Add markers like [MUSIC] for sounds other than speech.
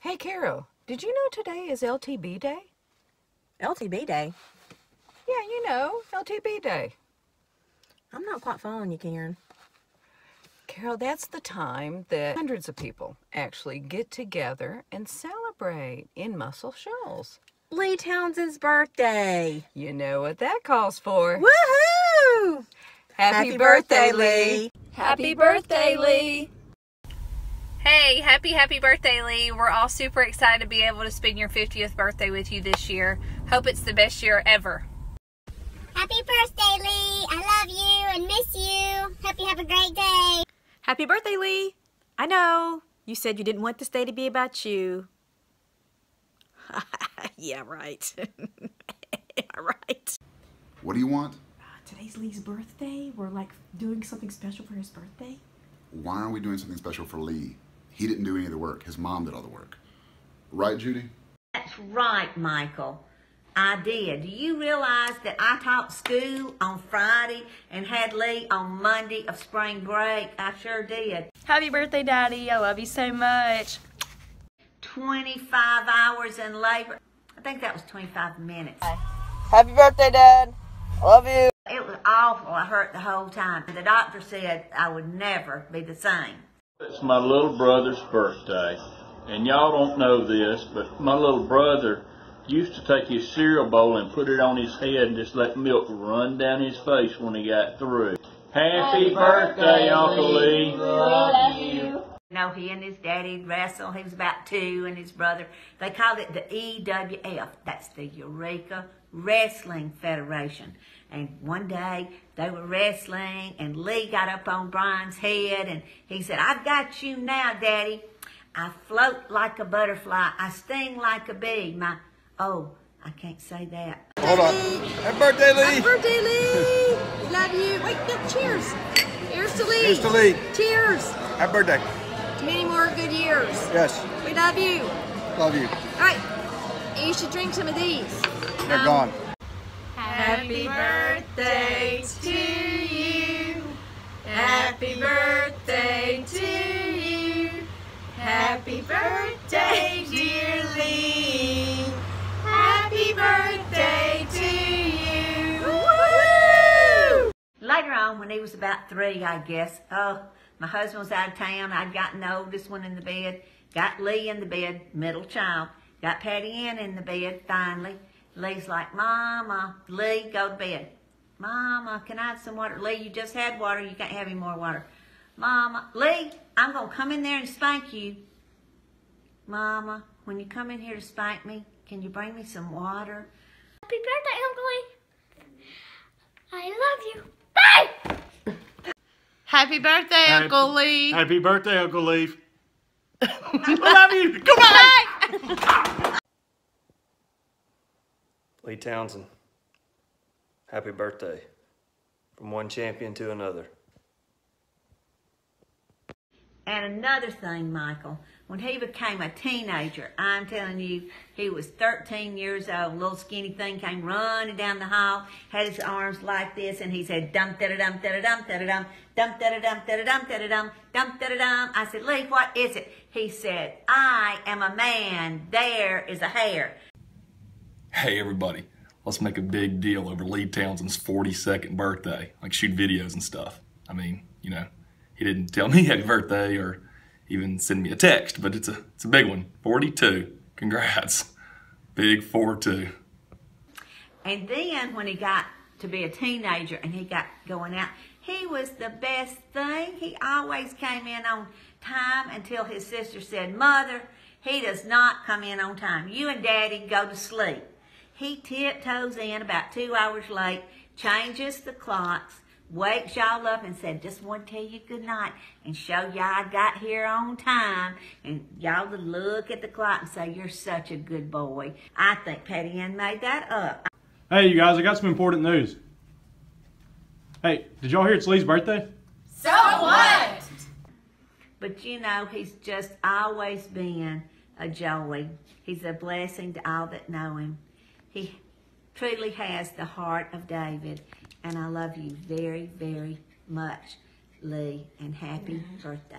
Hey, Carol, did you know today is LTB Day? LTB Day? Yeah, you know, LTB Day. I'm not quite following you, Karen. Carol, that's the time that hundreds of people actually get together and celebrate in Muscle Shoals. Lee Townsend's birthday. You know what that calls for. Woohoo! Happy, birthday, Lee. Happy birthday, Lee. Hey, happy, happy birthday, Lee. We're all super excited to be able to spend your 50th birthday with you this year. Hope it's the best year ever. Happy birthday, Lee. I love you and miss you. Hope you have a great day. Happy birthday, Lee. I know. You said you didn't want this day to be about you. [LAUGHS] yeah, right. [LAUGHS] right. What do you want? Uh, today's Lee's birthday. We're like doing something special for his birthday. Why aren't we doing something special for Lee? He didn't do any of the work. His mom did all the work. Right, Judy? That's right, Michael. I did. Do you realize that I taught school on Friday and had Lee on Monday of spring break? I sure did. Happy birthday, Daddy. I love you so much. 25 hours in labor. I think that was 25 minutes. Happy birthday, Dad. Love you. It was awful. I hurt the whole time. The doctor said I would never be the same. It's my little brother's birthday. And y'all don't know this, but my little brother used to take his cereal bowl and put it on his head and just let milk run down his face when he got through. Happy, birthday, Uncle Lee. Love you. You know, he and his daddy wrestled. He was about two, and his brother. They called it the EWF. That's the Eureka Wrestling Federation. And one day they were wrestling, and Lee got up on Brian's head, and he said, "I've got you now, Daddy. I float like a butterfly. I sting like a bee. My oh." I can't say that. Hold on. Happy birthday, Lee. Happy birthday, Lee. Love you. Wait, no, cheers. Here's to Lee. Here's to Lee. Cheers. Happy birthday. Many more good years. Yes. We love you. Love you. All right. You should drink some of these. They're um, gone. Happy birthday to you. Happy birthday to you. Happy birthday, dear Lee. Happy birthday to you. Woo! Later on, when he was about three, I guess, oh, my husband was out of town. I'd gotten the oldest one in the bed, got Lee in the bed, middle child, got Patty Ann in the bed finally. Lee's like, Mama, Lee, go to bed. Mama, can I have some water? Lee, you just had water. You can't have any more water. Mama, Lee, I'm going to come in there and spank you. Mama, when you come in here to spank me, can you bring me some water? Happy birthday, Uncle Lee. I love you. Bye. Happy birthday, Happy- Uncle Lee. Happy birthday, Uncle Leaf. [LAUGHS] I love you. Come on. [LAUGHS] Lee Townsend, happy birthday. From one champion to another. And another thing, Michael, when he became a teenager, I'm telling you, he was 13 years old. Little skinny thing came running down the hall, had his arms like this, and he said, dum da da dum da da dum da da dum, dum da da dum da da dum da da dum, dum da da dum. I said, Lee, what is it? He said, I am a man. There is a hair. Hey everybody, let's make a big deal over Lee Townsend's 42nd birthday. Like shoot videos and stuff. I mean, you know, he didn't tell me happy birthday or even send me a text, but it's a it's a big one. 42. Congrats. Big 4-2. And then when he got to be a teenager and he got going out, he was the best thing. He always came in on time until his sister said, Mother, he does not come in on time. You and Daddy go to sleep. He tiptoes in about two hours late, changes the clocks, wakes y'all up and said, just want to tell you good night and show y'all I got here on time. And y'all would look at the clock and say, you're such a good boy. I think Patty Ann made that up. Hey, you guys, I got some important news. Hey, did y'all hear it's Lee's birthday? So what? But you know, he's just always been a joy. He's a blessing to all that know him. He truly has the heart of David. And I love you very, very much, Lee, and happy birthday.